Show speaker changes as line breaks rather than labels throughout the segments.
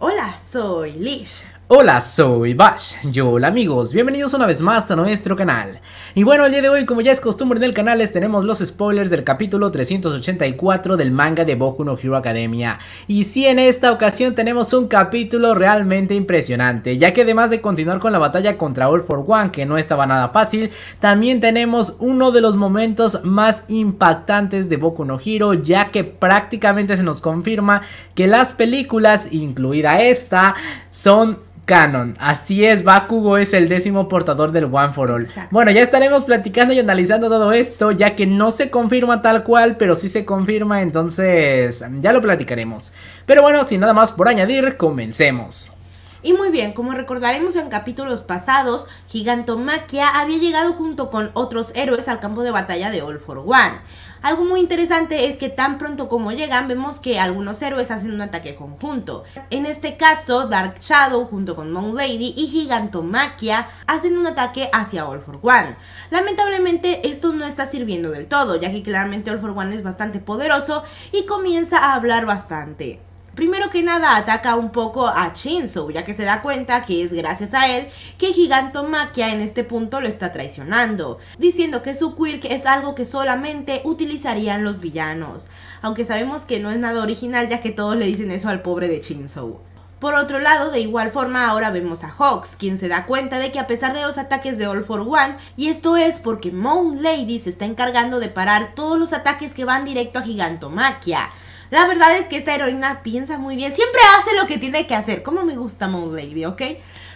Hola, soy Lish.
Hola, soy Bash. Yo, hola amigos, bienvenidos una vez más a nuestro canal. Y bueno, el día de hoy, como ya es costumbre en el canal, les tenemos los spoilers del capítulo 384 del manga de Boku no Hero Academia. Y sí, en esta ocasión tenemos un capítulo realmente impresionante, ya que además de continuar con la batalla contra All for One, que no estaba nada fácil, también tenemos uno de los momentos más impactantes de Boku no Hero, ya que prácticamente se nos confirma que las películas, incluida esta, son canon. Así es, Bakugo es el décimo portador del One for All. Bueno, ya estaremos platicando y analizando todo esto, ya que no se confirma tal cual, pero sí se confirma, entonces ya lo platicaremos. Pero bueno, sin nada más por añadir, comencemos.
Y muy bien, como recordaremos en capítulos pasados, Gigantomaquia había llegado junto con otros héroes al campo de batalla de All for One. Algo muy interesante es que tan pronto como llegan vemos que algunos héroes hacen un ataque conjunto. En este caso, Dark Shadow junto con Moon Lady y Gigantomaquia hacen un ataque hacia All for One. Lamentablemente esto no está sirviendo del todo, ya que claramente All for One es bastante poderoso y comienza a hablar bastante. Primero que nada ataca un poco a Shinzo, ya que se da cuenta que es gracias a él que Gigantomaquia en este punto lo está traicionando, diciendo que su quirk es algo que solamente utilizarían los villanos, aunque sabemos que no es nada original ya que todos le dicen eso al pobre de Shinzo. Por otro lado, de igual forma ahora vemos a Hawks, quien se da cuenta de que a pesar de los ataques de All for One, y esto es porque Moon Lady se está encargando de parar todos los ataques que van directo a Gigantomaquia, la verdad es que esta heroína piensa muy bien. Siempre hace lo que tiene que hacer. Como me gusta Moon Lady, ¿ok?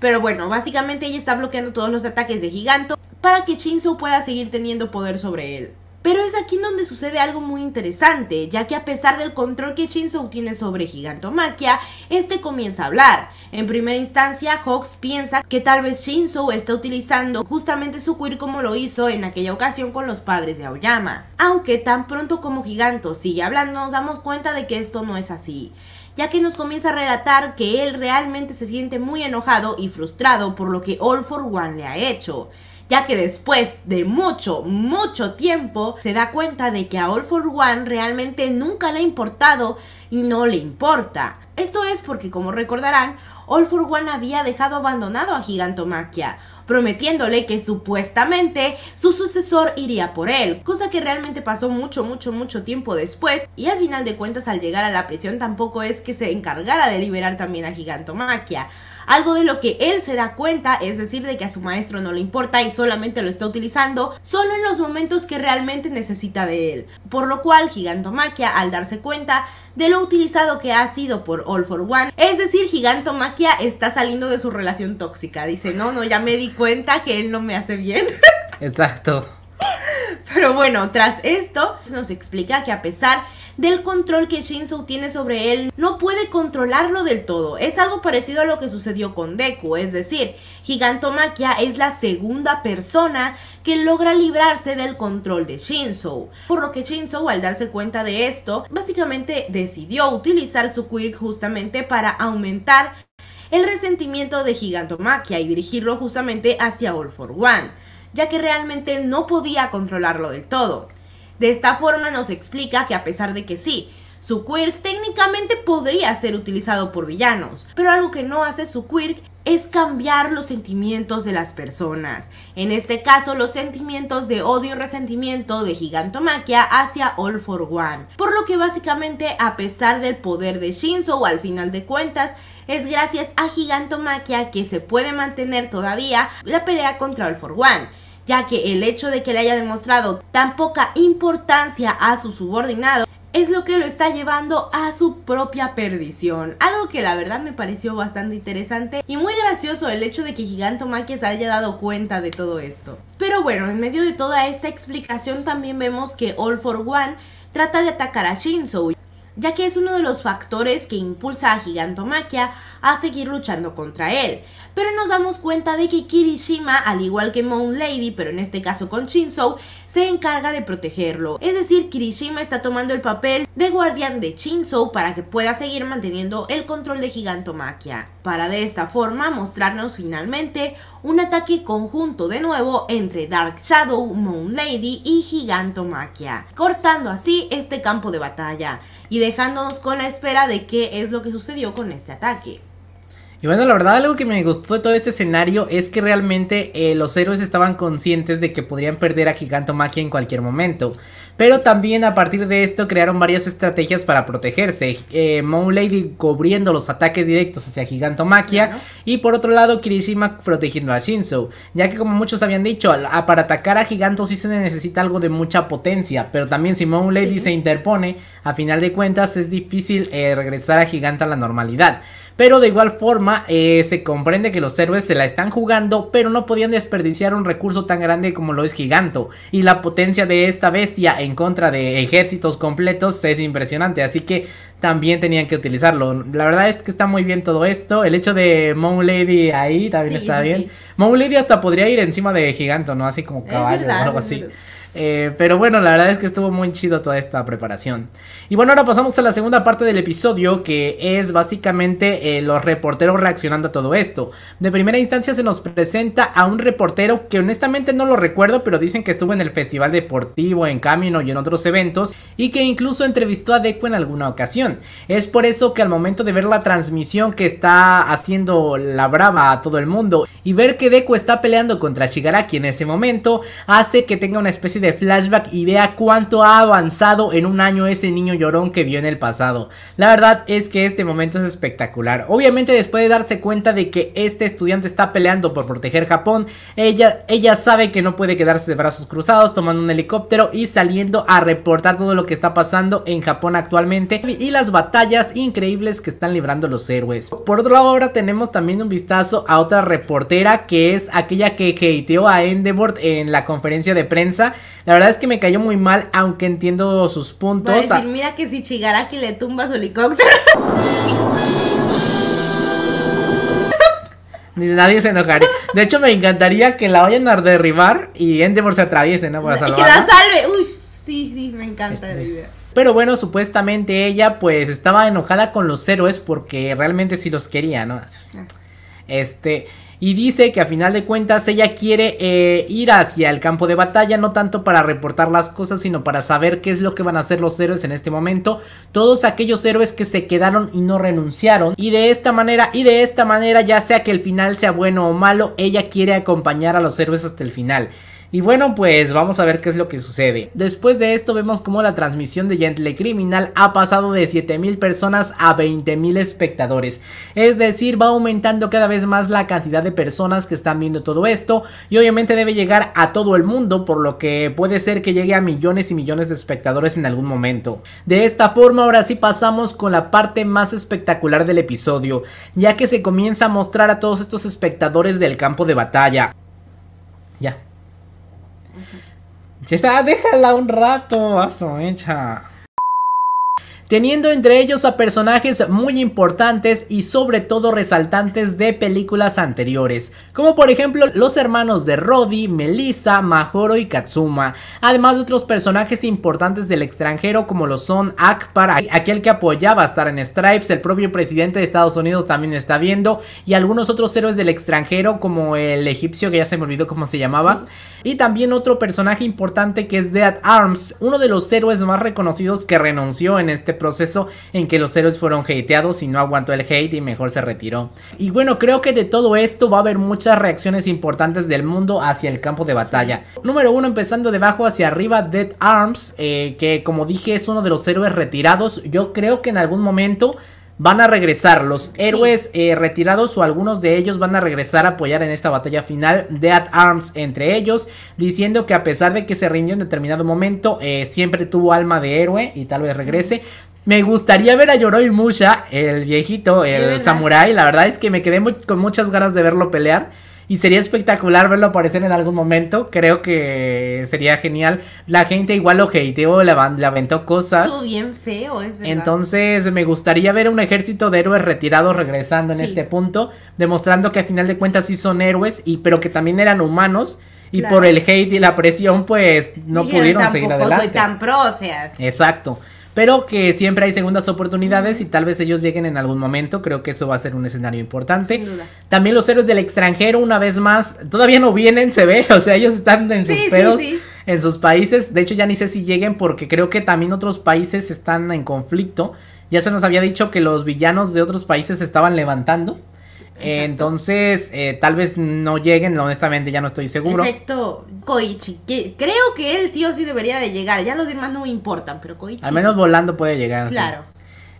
Pero bueno, básicamente ella está bloqueando todos los ataques de Giganto para que Shinzo pueda seguir teniendo poder sobre él. Pero es aquí donde sucede algo muy interesante, ya que a pesar del control que Shinzo tiene sobre Gigantomaquia, este comienza a hablar. En primera instancia, Hawks piensa que tal vez Shinzo está utilizando justamente su queer como lo hizo en aquella ocasión con los padres de Aoyama. Aunque tan pronto como Giganto sigue hablando, nos damos cuenta de que esto no es así ya que nos comienza a relatar que él realmente se siente muy enojado y frustrado por lo que All for One le ha hecho ya que después de mucho, mucho tiempo se da cuenta de que a All for One realmente nunca le ha importado y no le importa. Esto es porque, como recordarán, All for One había dejado abandonado a Gigantomaquia, prometiéndole que supuestamente su sucesor iría por él, cosa que realmente pasó mucho, mucho, mucho tiempo después, y al final de cuentas al llegar a la prisión tampoco es que se encargara de liberar también a Gigantomaquia, algo de lo que él se da cuenta, es decir, de que a su maestro no le importa y solamente lo está utilizando solo en los momentos que realmente necesita de él. Por lo cual, Gigantomaquia, al darse cuenta de lo utilizado que ha sido por All for One, es decir, Gigantomaquia está saliendo de su relación tóxica. Dice, no, no, ya me di cuenta que él no me hace bien.
Exacto.
Pero bueno, tras esto, nos explica que a pesar del control que Shinzo tiene sobre él, no puede controlarlo del todo. Es algo parecido a lo que sucedió con Deku, es decir, Gigantomaquia es la segunda persona que logra librarse del control de Shinzo. Por lo que Shinzo, al darse cuenta de esto, básicamente decidió utilizar su quirk justamente para aumentar el resentimiento de Gigantomaquia y dirigirlo justamente hacia All for One, ya que realmente no podía controlarlo del todo. De esta forma nos explica que a pesar de que sí, su quirk técnicamente podría ser utilizado por villanos, pero algo que no hace su quirk es cambiar los sentimientos de las personas. En este caso, los sentimientos de odio y resentimiento de Gigantomaquia hacia All for One. Por lo que básicamente, a pesar del poder de Shinzo, al final de cuentas, es gracias a Gigantomaquia que se puede mantener todavía la pelea contra All for One ya que el hecho de que le haya demostrado tan poca importancia a su subordinado es lo que lo está llevando a su propia perdición. Algo que la verdad me pareció bastante interesante y muy gracioso el hecho de que Gigantomachia se haya dado cuenta de todo esto. Pero bueno, en medio de toda esta explicación también vemos que All for One trata de atacar a Shinzo ya que es uno de los factores que impulsa a Gigantomaquia a seguir luchando contra él. Pero nos damos cuenta de que Kirishima, al igual que Moon Lady, pero en este caso con Shinzo, se encarga de protegerlo. Es decir, Kirishima está tomando el papel de guardián de Shinzo para que pueda seguir manteniendo el control de Gigantomaquia, para de esta forma mostrarnos finalmente un ataque conjunto de nuevo entre Dark Shadow, Moon Lady y Gigantomaquia, cortando así este campo de batalla y dejándonos con la espera de qué es lo que sucedió con este ataque.
Y bueno, la verdad algo que me gustó de todo este escenario es que realmente eh, los héroes estaban conscientes de que podrían perder a Gigantomaquia en cualquier momento. Pero también a partir de esto crearon varias estrategias para protegerse. Eh, Moon Lady cubriendo los ataques directos hacia Gigantomaquia. Y por otro lado Kirishima protegiendo a Shinzo. Ya que como muchos habían dicho, para atacar a Giganto sí se necesita algo de mucha potencia. Pero también si Moon Lady se interpone, a final de cuentas es difícil eh, regresar a Giganto a la normalidad. Pero de igual forma eh, se comprende que los héroes se la están jugando, pero no podían desperdiciar un recurso tan grande como lo es Giganto. Y la potencia de esta bestia en contra de ejércitos completos es impresionante, así que también tenían que utilizarlo. La verdad es que está muy bien todo esto. El hecho de Moon Lady ahí también está bien. Sí. Lady hasta podría ir encima de Giganto, ¿no? Así como caballo o algo así. Eh, pero bueno, la verdad es que estuvo muy chido toda esta preparación. Y bueno, ahora pasamos a la segunda parte del episodio, que es básicamente eh, los reporteros reaccionando a todo esto. De primera instancia se nos presenta a un reportero que honestamente no lo recuerdo, pero dicen que estuvo en el Festival Deportivo, en Camino y en otros eventos, y que incluso entrevistó a Deku en alguna ocasión. Es por eso que al momento de ver la transmisión que está haciendo la brava a todo el mundo, y ver que Deku está peleando contra Shigaraki en ese momento, hace que tenga una especie de flashback y vea cuánto ha avanzado en un año ese niño llorón que vio en el pasado. La verdad es que este momento es espectacular. Obviamente después de darse cuenta de que este estudiante está peleando por proteger Japón, ella, ella sabe que no puede quedarse de brazos cruzados tomando un helicóptero y saliendo a reportar todo lo que está pasando en Japón actualmente y las batallas increíbles que están librando los héroes. Por otro lado ahora tenemos también un vistazo a otra reportera que es aquella que hateó a Endeavor en la conferencia de prensa la verdad es que me cayó muy mal, aunque entiendo sus puntos.
decir, mira que si Chigaraki le tumba su helicóptero.
Dice, nadie se enojaría. De hecho, me encantaría que la vayan a derribar y Endeavor se atraviese, ¿no? Para
salvarla. Que la salve. Uy, sí, sí, me encanta la idea.
Pero bueno, supuestamente ella pues estaba enojada con los héroes porque realmente sí los quería, ¿no? Este, y dice que a final de cuentas ella quiere eh, ir hacia el campo de batalla, no tanto para reportar las cosas, sino para saber qué es lo que van a hacer los héroes en este momento, todos aquellos héroes que se quedaron y no renunciaron, y de esta manera, y de esta manera, ya sea que el final sea bueno o malo, ella quiere acompañar a los héroes hasta el final. Y bueno, pues vamos a ver qué es lo que sucede. Después de esto vemos como la transmisión de Gentle Criminal ha pasado de 7000 personas a 20000 espectadores. Es decir, va aumentando cada vez más la cantidad de personas que están viendo todo esto y obviamente debe llegar a todo el mundo, por lo que puede ser que llegue a millones y millones de espectadores en algún momento. De esta forma, ahora sí pasamos con la parte más espectacular del episodio, ya que se comienza a mostrar a todos estos espectadores del campo de batalla. Ya. Ya, déjala un rato, a su mecha teniendo entre ellos a personajes muy importantes y sobre todo resaltantes de películas anteriores, como por ejemplo los hermanos de Roddy, Melissa, Mahoro y Katsuma, además de otros personajes importantes del extranjero como lo son Akbar, aquel que apoyaba a estar en Stripes, el propio presidente de Estados Unidos también está viendo, y algunos otros héroes del extranjero como el egipcio que ya se me olvidó cómo se llamaba, y también otro personaje importante que es Dead Arms, uno de los héroes más reconocidos que renunció en este proceso en que los héroes fueron hateados y no aguantó el hate y mejor se retiró. Y bueno, creo que de todo esto va a haber muchas reacciones importantes del mundo hacia el campo de batalla. Número uno, empezando de abajo hacia arriba, Dead Arms, eh, que como dije es uno de los héroes retirados. Yo creo que en algún momento van a regresar. Los héroes eh, retirados o algunos de ellos van a regresar a apoyar en esta batalla final. Dead Arms entre ellos, diciendo que a pesar de que se rindió en determinado momento, eh, siempre tuvo alma de héroe y tal vez regrese. Me gustaría ver a Yoroi Musha, el viejito, el samurai. La verdad es que me quedé con muchas ganas de verlo pelear. Y sería espectacular verlo aparecer en algún momento. Creo que sería genial. La gente igual lo hateó, le, le aventó cosas.
Estuvo bien feo, es verdad.
Entonces me gustaría ver un ejército de héroes retirados regresando en este punto. Demostrando que a final de cuentas sí son héroes, y, pero que también eran humanos. Y por el hate y la presión, pues no pudieron seguir adelante.
soy tan pro, o sea.
Exacto. Pero que siempre hay segundas oportunidades y tal vez ellos lleguen en algún momento, creo que eso va a ser un escenario importante.
Sin duda.
También los héroes del extranjero, una vez más, todavía no vienen, se ve, o sea, ellos están en sus
Sí, sí,
pedos,
sí.
en sus países, de hecho ya ni sé si lleguen porque creo que también otros países están en conflicto, ya se nos había dicho que los villanos de otros países se estaban levantando. Eh, Entonces, eh, tal vez no lleguen, honestamente ya no estoy seguro.
Excepto Koichi, que creo que él sí o sí debería de llegar. Ya los demás no me importan, pero Koichi.
Al menos volando puede llegar. sí.
Claro.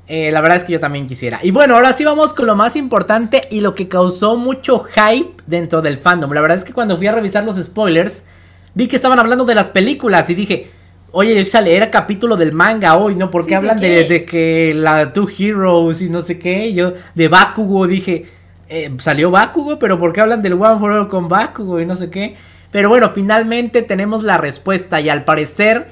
Eh, la verdad es que yo también quisiera. Y bueno, ahora sí vamos con lo más importante y lo que causó mucho hype dentro del fandom. La verdad es que cuando fui a revisar los spoilers, vi que estaban hablando de las películas y dije, oye, yo a leer capítulo del manga hoy, ¿no? Porque
Sí,
hablan de, de que la Two Heroes y no sé qué. Yo, de Bakugo, dije, eh, salió Bakugo, pero ¿por qué hablan del One for All con Bakugo y no sé qué? Pero bueno, finalmente tenemos la respuesta y al parecer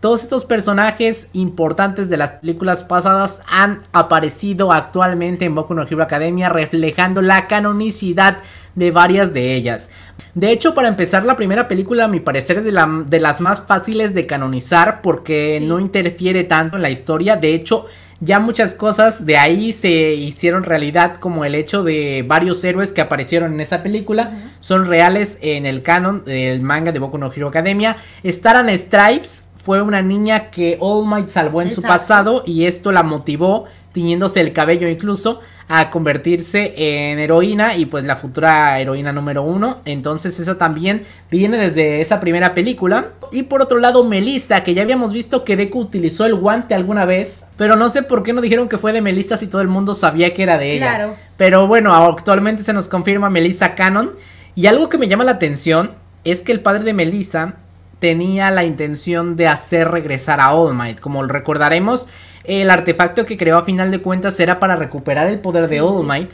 todos estos personajes importantes de las películas pasadas han aparecido actualmente en Boku no Hero Academia reflejando la canonicidad de varias de ellas. De hecho, para empezar, la primera película a mi parecer es de, la- de las más fáciles de canonizar porque
Sí.
no interfiere tanto en la historia. De hecho, ya muchas cosas de ahí se hicieron realidad como el hecho de varios héroes que aparecieron en esa película son reales en el canon del manga de Boku no Hero Academia. Staran Stripes fue una niña que All Might salvó en su pasado y esto la motivó tiñéndose el cabello incluso a convertirse en heroína y pues la futura heroína número uno. Entonces esa también viene desde esa primera película. Y por otro lado Melissa, que ya habíamos visto que Deku utilizó el guante alguna vez, pero no sé por qué no dijeron que fue de Melissa si todo el mundo sabía que era de ella.
Claro.
Pero bueno, actualmente se nos confirma Melissa Canon. Y algo que me llama la atención es que el padre de Melissa tenía la intención de hacer regresar a All Might. Como recordaremos, el artefacto que creó a final de cuentas era para recuperar el poder de All
sí.
Might.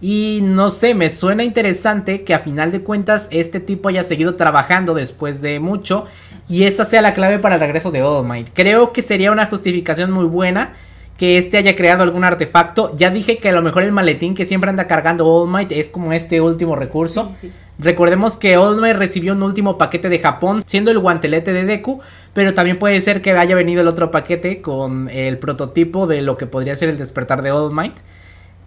Y no sé, me suena interesante que a final de cuentas este tipo haya seguido trabajando después de mucho y esa sea la clave para el regreso de All Might. Creo que sería una justificación muy buena que este haya creado algún artefacto. Ya dije que a lo mejor el maletín que siempre anda cargando All Might es como este último recurso.
Sí, sí.
Recordemos que All Might recibió un último paquete de Japón, siendo el guantelete de Deku, pero también puede ser que haya venido el otro paquete con el prototipo de lo que podría ser el despertar de All Might.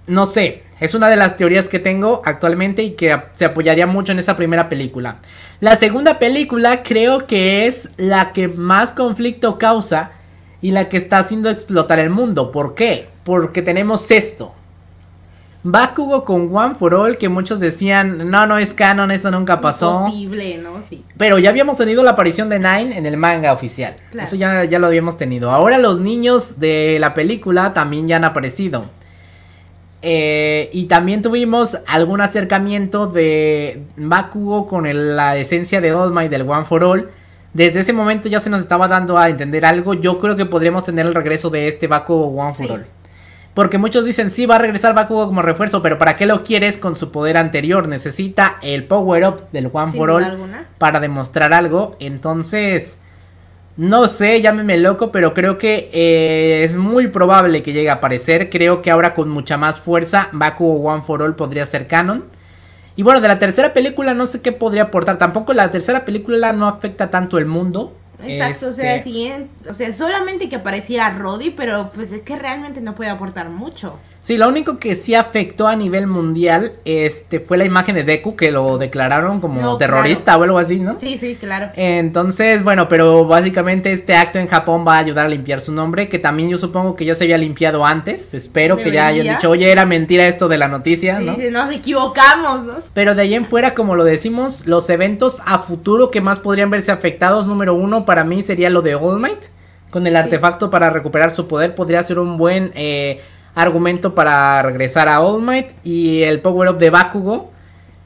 No sé, es una de las teorías que tengo actualmente y que se apoyaría mucho en esa primera película. La segunda película creo que es la que más conflicto causa y la que está haciendo explotar el mundo. ¿Por qué? Porque tenemos esto. Bakugo con One for All que muchos decían, no, no es canon, eso nunca pasó.
Imposible, ¿no? Sí.
Pero ya habíamos tenido la aparición de Nine en el manga oficial.
Claro.
Eso ya, ya lo habíamos tenido. Ahora los niños de la película también ya han aparecido. Eh, y también tuvimos algún acercamiento de Bakugo con el- la esencia de All Might del One for All. Desde ese momento ya se nos estaba dando a entender algo. Yo creo que podríamos tener el regreso de este Bakugo One for
Sí.
All. Porque muchos dicen, sí, va a regresar Bakugo como refuerzo, pero ¿para qué lo quieres con su poder anterior? Necesita el power up del One
Sin
for All
alguna.
para demostrar algo. Entonces, no sé, llámeme loco, pero creo que eh, es muy probable que llegue a aparecer. Creo que ahora con mucha más fuerza, Bakugo One for All podría ser canon. Y bueno, de la tercera película no sé qué podría aportar. Tampoco la tercera película no afecta tanto el mundo.
Exacto, o sea, si en- o sea, solamente que apareciera Roddy, pero pues es que realmente no puede aportar mucho.
Sí, lo único que sí afectó a nivel mundial este, fue la imagen de Deku, que lo declararon como
No,
terrorista o algo así, ¿no?
Sí, sí, claro.
Entonces, bueno, pero básicamente este acto en Japón va a ayudar a limpiar su nombre, que también yo supongo que ya se había limpiado antes. Espero que ya hayan dicho, oye, era mentira esto de la noticia,
Sí,
¿no?
sí, nos equivocamos, ¿no?
Pero de ahí en fuera, como lo decimos, los eventos a futuro que más podrían verse afectados, número uno, para mí sería lo de All Might. Con el
Sí.
artefacto para recuperar su poder, podría ser un buen eh, argumento para regresar a All Might. Y el Power Up de Bakugo.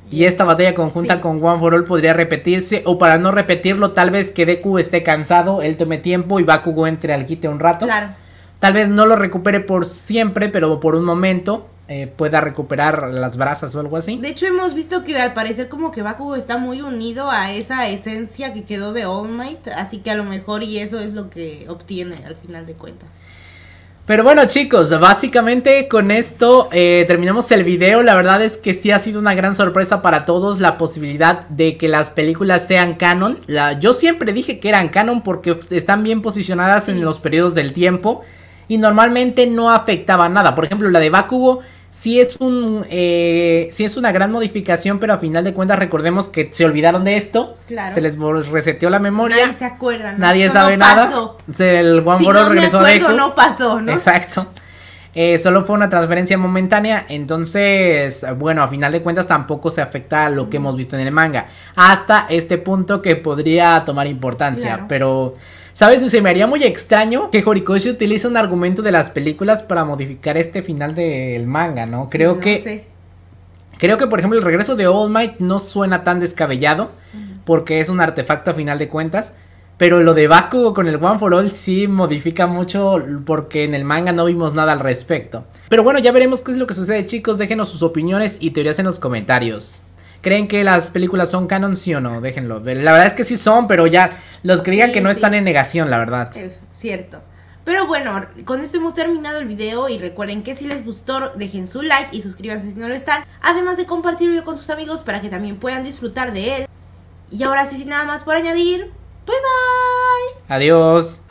Y esta batalla conjunta
Sí.
con One for All podría repetirse. O para no repetirlo, tal vez que Deku esté cansado, él tome tiempo y Bakugo entre al quite un rato.
Claro.
Tal vez no lo recupere por siempre, pero por un momento eh, pueda recuperar las brasas o algo así.
De hecho, hemos visto que al parecer como que Bakugo está muy unido a esa esencia que quedó de All Might, así que a lo mejor y eso es lo que obtiene al final de cuentas.
Pero bueno chicos, básicamente con esto eh, terminamos el video. La verdad es que sí ha sido una gran sorpresa para todos la posibilidad de que las películas sean canon. La, yo siempre dije que eran canon porque están bien posicionadas en los periodos del tiempo y normalmente no afectaba nada. Por ejemplo, la de Bakugo sí es un eh, sí es una gran modificación, pero a final de cuentas recordemos que se olvidaron de esto, se les reseteó la memoria,
nadie se acuerda,
nadie sabe nada, el One for regresó
a Deku, no pasó, ¿no?
Exacto. Eh, solo fue una transferencia momentánea, entonces, bueno, a final de cuentas tampoco se afecta a lo que hemos visto en el manga. Hasta este punto que podría tomar importancia, pero ¿Sabes? Se me haría muy extraño que Horikoshi utilice un argumento de las películas para modificar este final del manga, ¿no? Creo que. Creo que, por ejemplo, el regreso de All Might no suena tan descabellado. Porque es un artefacto a final de cuentas. Pero lo de Bakugo con el One for All sí modifica mucho porque en el manga no vimos nada al respecto. Pero bueno, ya veremos qué es lo que sucede chicos. Déjenos sus opiniones y teorías en los comentarios. ¿Creen que las películas son canon, sí o no? Déjenlo. La verdad es que sí son, pero ya los que digan que no están en negación, la verdad.
Es cierto. Pero bueno, con esto hemos terminado el video y recuerden que si les gustó dejen su like y suscríbanse si no lo están. Además de compartir el video con sus amigos para que también puedan disfrutar de él. Y ahora sí, sin nada más por añadir, Bye bye.
Adiós.